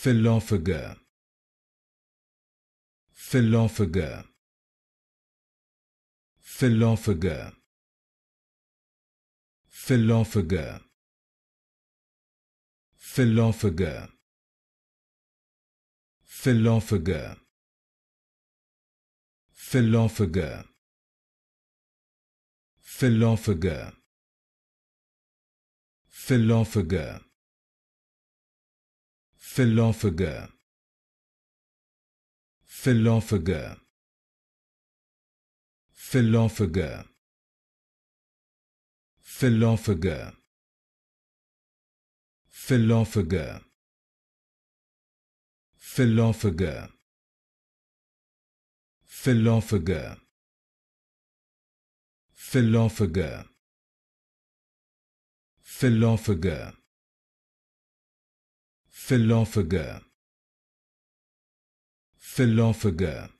Philophaga. Philophaga. Philophaga. Philophaga. Philophaga. Philophaga. Philophaga. Philophaga. Philophaga. Philophaga. Philophaga. Philophaga. Philophaga. Philophaga. Philophaga. Philophaga. Philophaga. Philophaga. Philophaga.